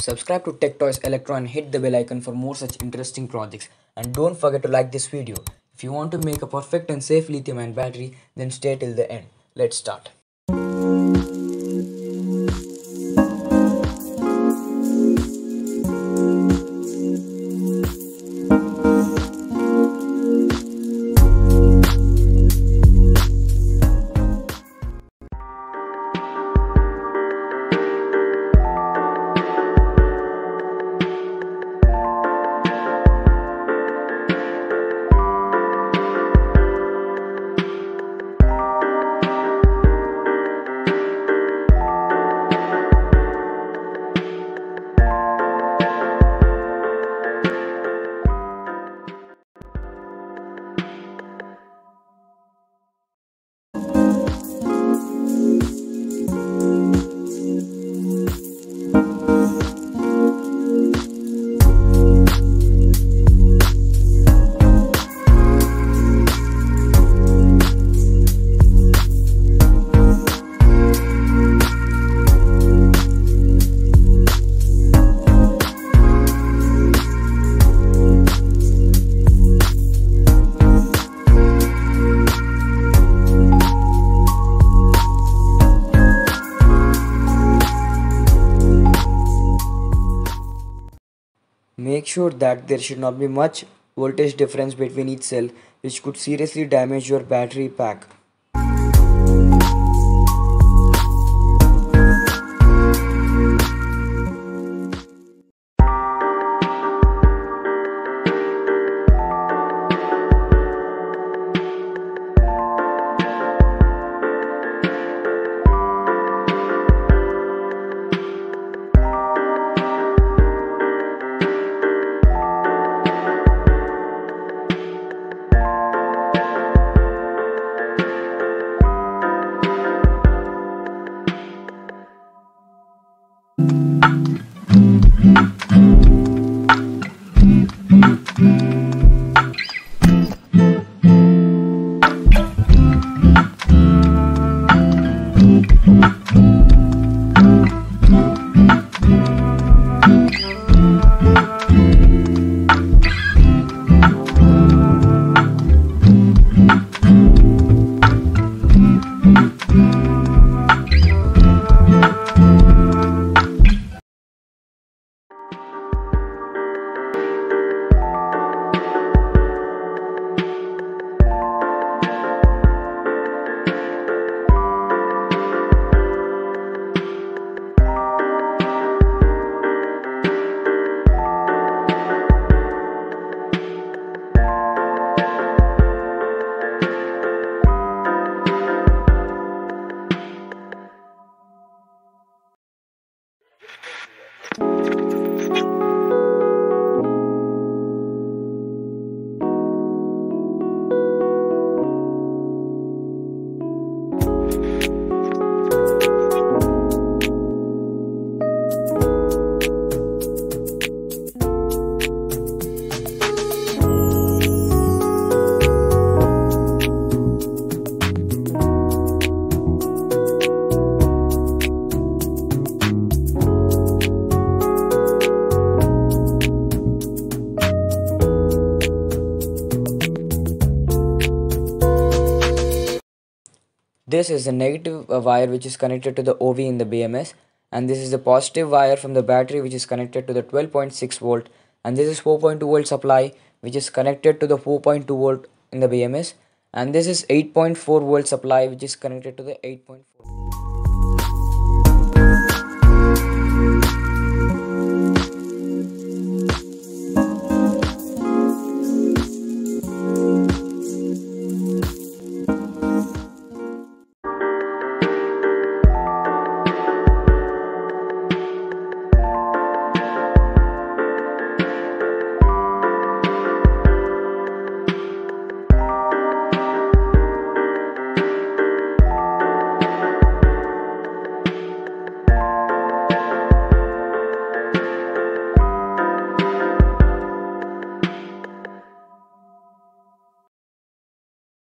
Subscribe to Tech Toyz Electro and hit the bell icon for more such interesting projects. And don't forget to like this video. If you want to make a perfect and safe lithium ion battery, then stay till the end. Let's start. Make sure that there should not be much voltage difference between each cell which could seriously damage your battery pack. This is the negative uh, wire which is connected to the OV in the BMS and this is the positive wire from the battery which is connected to the 12.6 volt and this is 4.2 volt supply which is connected to the 4.2 volt in the BMS and this is 8.4 volt supply which is connected to the 8.4